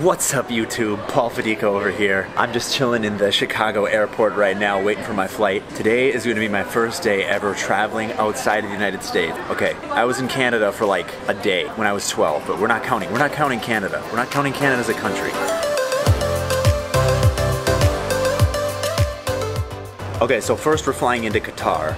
What's up YouTube? Paul Fidika over here. I'm just chilling in the Chicago airport right now waiting for my flight. Today is going to be my first day ever traveling outside of the United States. Okay, I was in Canada for like a day when I was 12, but we're not counting. We're not counting Canada. We're not counting Canada as a country. Okay, so first we're flying into Qatar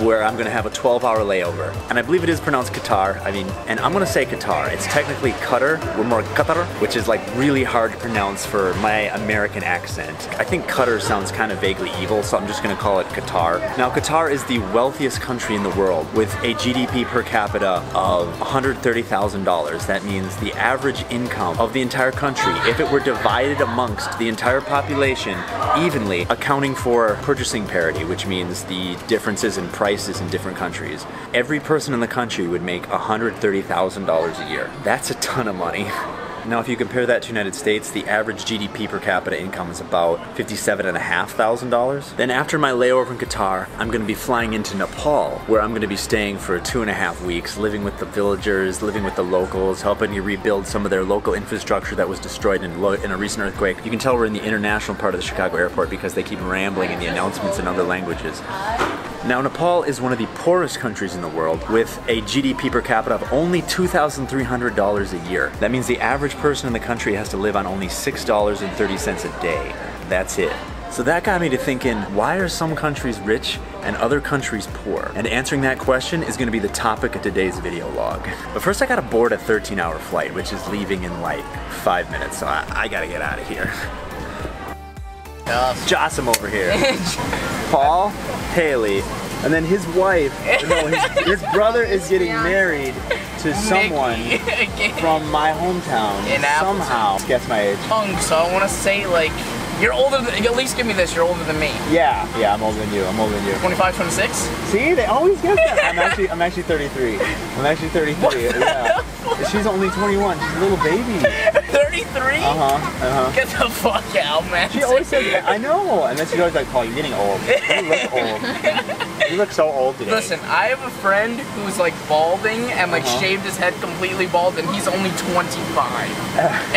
where I'm gonna have a 12 hour layover. And I believe it is pronounced Qatar. I mean, and I'm gonna say Qatar. It's technically Qatar. We're more Qatar, which is like really hard to pronounce for my American accent. I think Qatar sounds kind of vaguely evil, so I'm just gonna call it Qatar. Now, Qatar is the wealthiest country in the world with a GDP per capita of $130,000. That means the average income of the entire country, if it were divided amongst the entire population evenly, accounting for purchasing parity, which means the differences in price prices in different countries. Every person in the country would make $130,000 a year. That's a ton of money. Now, if you compare that to United States, the average GDP per capita income is about $57,500. Then after my layover in Qatar, I'm gonna be flying into Nepal, where I'm gonna be staying for two and a half weeks, living with the villagers, living with the locals, helping to rebuild some of their local infrastructure that was destroyed in, in a recent earthquake. You can tell we're in the international part of the Chicago airport because they keep rambling in the announcements in other languages. Now, Nepal is one of the poorest countries in the world with a GDP per capita of only $2,300 a year. That means the average person in the country has to live on only $6.30 a day. That's it. So that got me to thinking, why are some countries rich and other countries poor? And answering that question is gonna be the topic of today's video log. But first I gotta board a 13 hour flight, which is leaving in like five minutes, so I, I gotta get out of here. Jossam over here. Paul, Haley, and then his wife, no, his, his brother is getting married to someone from my hometown. In somehow. Guess my age. So I want to say like you're older than, at least give me this, you're older than me. Yeah, yeah, I'm older than you, I'm older than you. 25, 26? See, they always get that. I'm actually, I'm actually 33. I'm actually 33, yeah. She's only 21, she's a little baby. 33? Uh-huh, uh-huh. Get the fuck out, man. She always says, that. I know, and then she's always like, Paul, you're getting old. You look old. You look so old today. Listen, I have a friend who's like balding and like uh -huh. shaved his head completely bald and he's only 25.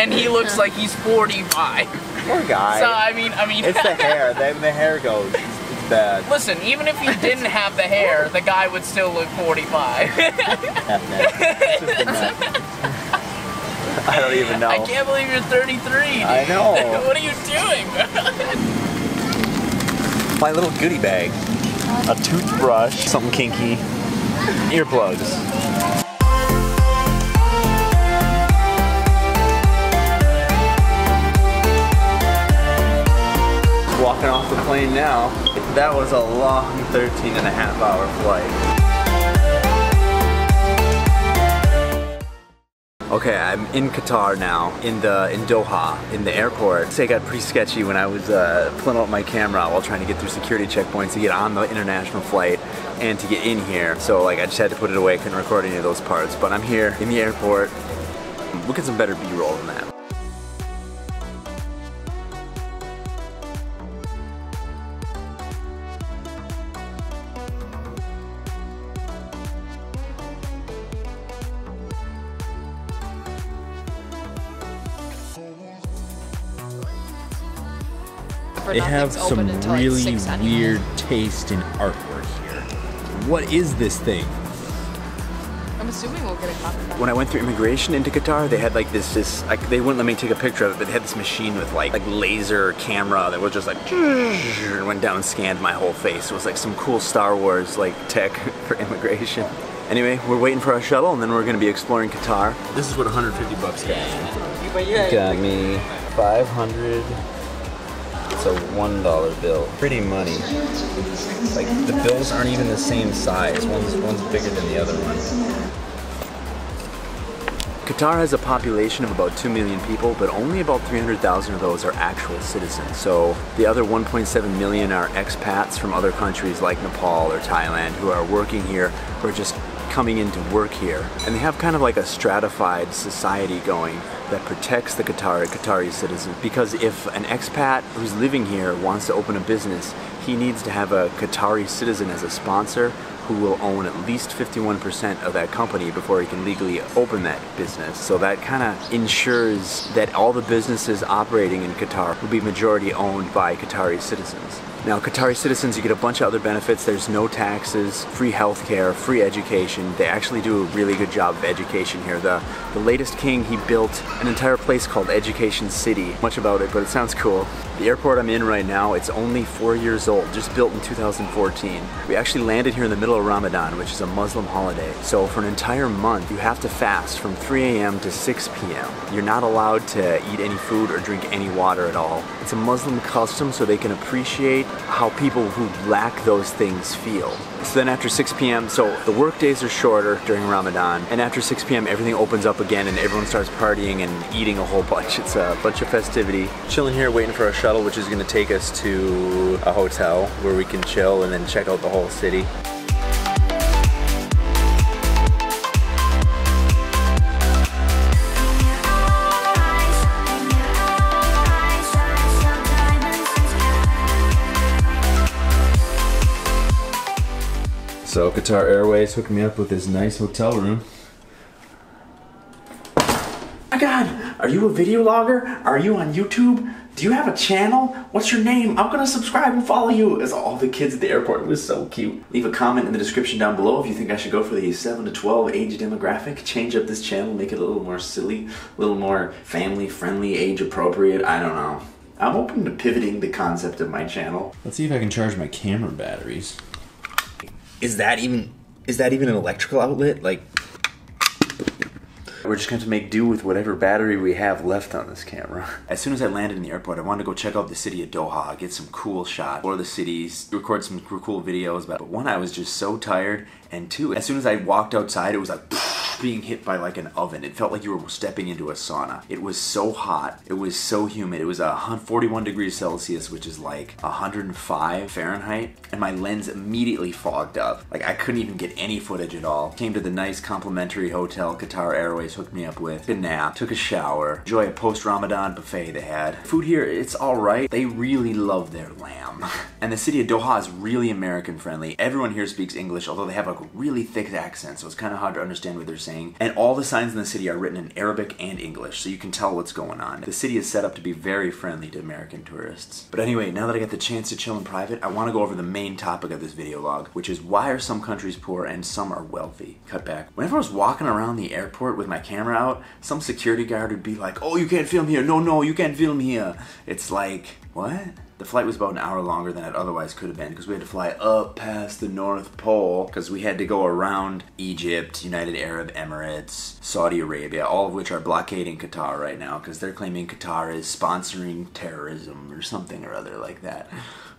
and he looks like he's 45. Poor guy. So I mean, I mean. It's the hair. The, the hair goes. It's bad. Listen, even if he didn't have the hair, the guy would still look 45. I know. I can't believe you're 33. Dude. I know. what are you doing? My little goodie bag. A toothbrush, something kinky, earplugs. walking off the plane now. That was a long 13 and a half hour flight. Okay, I'm in Qatar now, in the in Doha, in the airport. Say got pretty sketchy when I was uh, pulling out my camera while trying to get through security checkpoints to get on the international flight and to get in here. So like I just had to put it away, couldn't record any of those parts. But I'm here in the airport. Look at some better B-roll than that. They have some really like weird taste in artwork here. What is this thing? I'm assuming we'll get a copy. When I went through immigration into Qatar, they had like this, this like, they wouldn't let me take a picture of it, but they had this machine with like, like laser camera that was just like, and went down and scanned my whole face. It was like some cool Star Wars like tech for immigration. Anyway, we're waiting for our shuttle and then we're gonna be exploring Qatar. This is what 150 bucks got. Got me 500 it's a one dollar bill. Pretty money. Like the bills aren't even the same size. One's one's bigger than the other one. Qatar has a population of about 2 million people, but only about 300,000 of those are actual citizens. So the other 1.7 million are expats from other countries like Nepal or Thailand who are working here, who are just coming in to work here. And they have kind of like a stratified society going that protects the Qatari, Qatari citizens. Because if an expat who's living here wants to open a business, he needs to have a Qatari citizen as a sponsor who will own at least 51% of that company before he can legally open that business. So that kind of ensures that all the businesses operating in Qatar will be majority owned by Qatari citizens. Now, Qatari citizens, you get a bunch of other benefits. There's no taxes, free healthcare, free education. They actually do a really good job of education here. The, the latest king, he built an entire place called Education City. Much about it, but it sounds cool. The airport I'm in right now, it's only four years old, just built in 2014. We actually landed here in the middle of Ramadan, which is a Muslim holiday. So for an entire month, you have to fast from 3 a.m. to 6 p.m. You're not allowed to eat any food or drink any water at all. It's a Muslim custom so they can appreciate how people who lack those things feel. So then after 6 p.m., so the work days are shorter during Ramadan, and after 6 p.m. everything opens up again and everyone starts partying and eating a whole bunch. It's a bunch of festivity. Chilling here waiting for a shuttle which is gonna take us to a hotel where we can chill and then check out the whole city. So Qatar Airways hooked me up with this nice hotel room. my god, are you a video logger? Are you on YouTube? Do you have a channel? What's your name? I'm gonna subscribe and follow you. As all the kids at the airport it was so cute. Leave a comment in the description down below if you think I should go for the 7 to 12 age demographic. Change up this channel, make it a little more silly, a little more family friendly, age appropriate. I don't know. I'm open to pivoting the concept of my channel. Let's see if I can charge my camera batteries. Is that even is that even an electrical outlet? Like we're just going to make do with whatever battery we have left on this camera. As soon as I landed in the airport, I wanted to go check out the city of Doha, get some cool shots, or the cities, record some cool videos. But one, I was just so tired, and two, as soon as I walked outside, it was like being hit by like an oven. It felt like you were stepping into a sauna. It was so hot. It was so humid. It was a 41 degrees Celsius, which is like 105 Fahrenheit, and my lens immediately fogged up. Like I couldn't even get any footage at all. Came to the nice complimentary hotel Qatar Airways hooked me up with. Took a nap, took a shower, enjoy a post-Ramadan buffet they had. Food here, it's all right. They really love their lamb. And the city of Doha is really American friendly. Everyone here speaks English, although they have a really thick accent, so it's kind of hard to understand what they're saying. And all the signs in the city are written in Arabic and English, so you can tell what's going on. The city is set up to be very friendly to American tourists. But anyway, now that I got the chance to chill in private, I want to go over the main topic of this video log, which is why are some countries poor and some are wealthy? Cut back. Whenever I was walking around the airport with my camera out, some security guard would be like, oh, you can't film here. No, no, you can't film here. It's like, what? The flight was about an hour longer than it otherwise could have been because we had to fly up past the North Pole because we had to go around Egypt, United Arab Emirates, Saudi Arabia, all of which are blockading Qatar right now because they're claiming Qatar is sponsoring terrorism or something or other like that.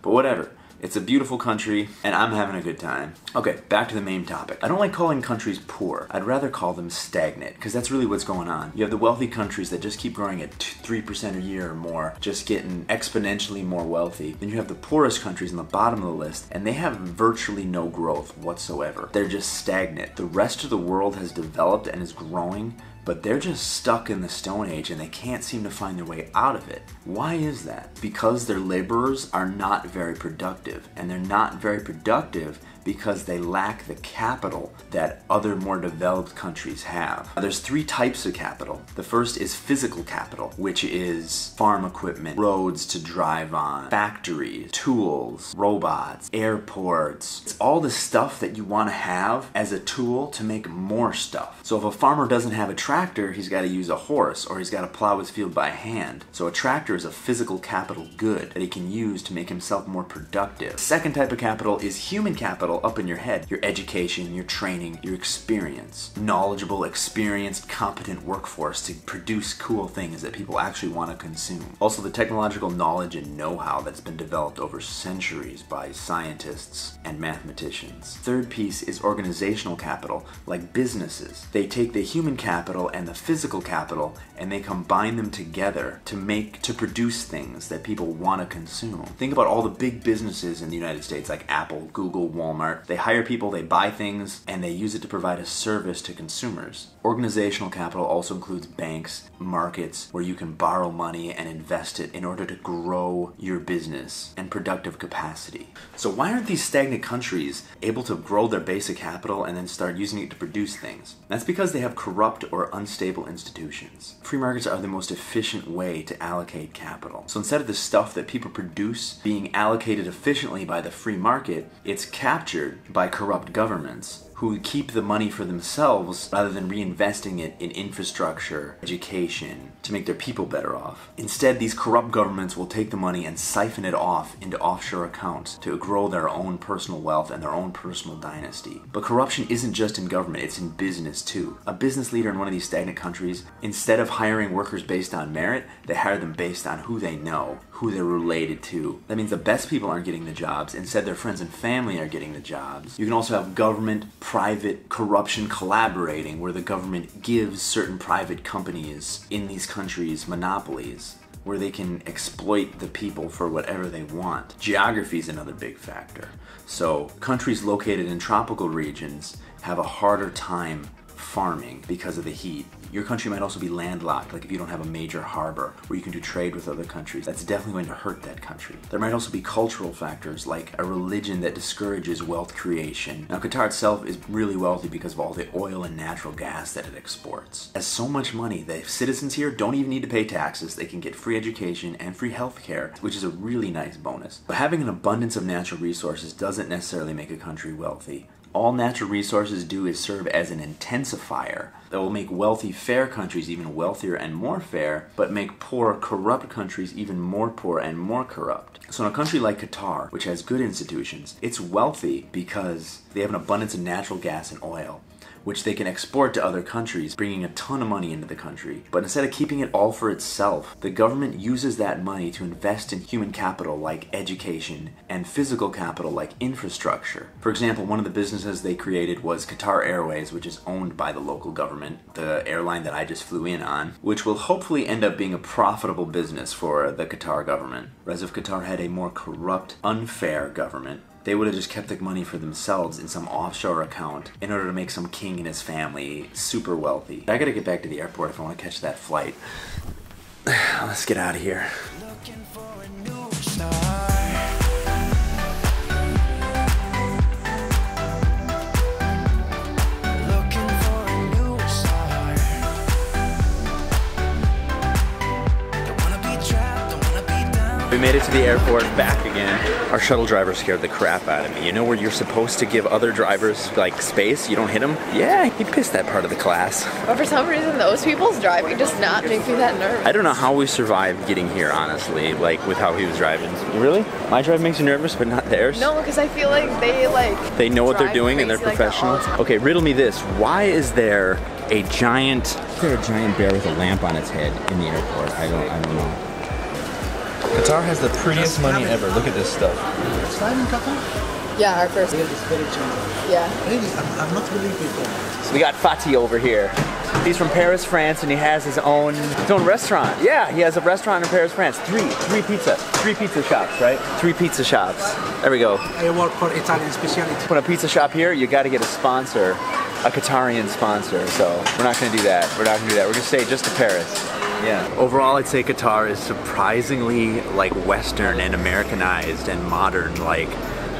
But whatever. It's a beautiful country, and I'm having a good time. Okay, back to the main topic. I don't like calling countries poor. I'd rather call them stagnant, because that's really what's going on. You have the wealthy countries that just keep growing at 3% a year or more, just getting exponentially more wealthy. Then you have the poorest countries on the bottom of the list, and they have virtually no growth whatsoever. They're just stagnant. The rest of the world has developed and is growing, but they're just stuck in the Stone Age and they can't seem to find their way out of it. Why is that? Because their laborers are not very productive, and they're not very productive because they lack the capital that other more developed countries have. Now, there's three types of capital. The first is physical capital, which is farm equipment, roads to drive on, factories, tools, robots, airports. It's all the stuff that you want to have as a tool to make more stuff. So if a farmer doesn't have a tractor, he's got to use a horse or he's got to plow his field by hand. So a tractor is a physical capital good that he can use to make himself more productive. The second type of capital is human capital up in your head. Your education, your training, your experience. Knowledgeable, experienced, competent workforce to produce cool things that people actually want to consume. Also the technological knowledge and know-how that's been developed over centuries by scientists and mathematicians. Third piece is organizational capital, like businesses. They take the human capital and the physical capital and they combine them together to make, to produce things that people want to consume. Think about all the big businesses in the United States like Apple, Google, Walmart, Walmart. They hire people, they buy things, and they use it to provide a service to consumers. Organizational capital also includes banks, markets, where you can borrow money and invest it in order to grow your business and productive capacity. So, why aren't these stagnant countries able to grow their basic capital and then start using it to produce things? That's because they have corrupt or unstable institutions. Free markets are the most efficient way to allocate capital. So, instead of the stuff that people produce being allocated efficiently by the free market, it's captured by corrupt governments who keep the money for themselves rather than reinvesting it in infrastructure, education, to make their people better off. Instead, these corrupt governments will take the money and siphon it off into offshore accounts to grow their own personal wealth and their own personal dynasty. But corruption isn't just in government, it's in business too. A business leader in one of these stagnant countries, instead of hiring workers based on merit, they hire them based on who they know, who they're related to. That means the best people aren't getting the jobs, instead, their friends and family are getting the jobs. You can also have government private corruption collaborating where the government gives certain private companies in these countries monopolies where they can exploit the people for whatever they want. Geography is another big factor. So, countries located in tropical regions have a harder time farming because of the heat. Your country might also be landlocked, like if you don't have a major harbor where you can do trade with other countries. That's definitely going to hurt that country. There might also be cultural factors, like a religion that discourages wealth creation. Now, Qatar itself is really wealthy because of all the oil and natural gas that it exports. Has so much money that citizens here don't even need to pay taxes. They can get free education and free health care, which is a really nice bonus. But having an abundance of natural resources doesn't necessarily make a country wealthy all natural resources do is serve as an intensifier that will make wealthy, fair countries even wealthier and more fair, but make poor, corrupt countries even more poor and more corrupt. So, in a country like Qatar, which has good institutions, it's wealthy because they have an abundance of natural gas and oil which they can export to other countries, bringing a ton of money into the country. But instead of keeping it all for itself, the government uses that money to invest in human capital like education and physical capital like infrastructure. For example, one of the businesses they created was Qatar Airways, which is owned by the local government, the airline that I just flew in on, which will hopefully end up being a profitable business for the Qatar government. Whereas if Qatar had a more corrupt, unfair government, they would have just kept the money for themselves in some offshore account in order to make some king and his family super wealthy. I gotta get back to the airport if I want to catch that flight. Let's get out of here. We made it to the airport, back again. Our shuttle driver scared the crap out of me. You know where you're supposed to give other drivers like space? You don't hit them? Yeah, he pissed that part of the class. But for some reason, those people's driving does not make me that nervous. I don't know how we survived getting here, honestly, like with how he was driving. Really? My drive makes you nervous, but not theirs? No, because I feel like they like. They know what they're doing and they're like that professionals. the okay, riddle me this. Why is there a giant Is there a giant bear with a lamp on its head in the airport? I don't, I don't know. Qatar has the prettiest money ever. Look at this stuff. First time in Qatar? Yeah, our first. Really, it's very changing. Yeah. Really, I'm, I'm not believing before. We got Fatih over here. He's from Paris, France, and he has his own his own restaurant. Yeah, he has a restaurant in Paris, France. Three, three pizza, three pizza shops, right? Three pizza shops. There we go. I work for Italian specialty. Put a pizza shop here, you got to get a sponsor, a Qatarian sponsor. So we're not going to do that. We're not going to do that. We're going to stay just to Paris. Yeah. Overall, I'd say Qatar is surprisingly like Western and Americanized and modern. Like,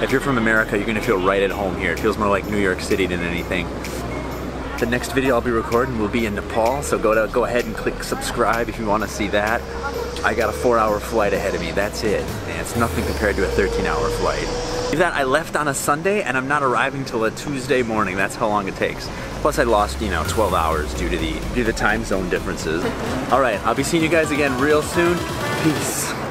if you're from America, you're gonna feel right at home here. It feels more like New York City than anything. The next video I'll be recording will be in Nepal, so go to go ahead and click subscribe if you want to see that. I got a four-hour flight ahead of me. That's it. It's nothing compared to a 13-hour flight. That I left on a Sunday and I'm not arriving till a Tuesday morning. That's how long it takes. Plus, I lost you know 12 hours due to the due to the time zone differences. All right, I'll be seeing you guys again real soon. Peace.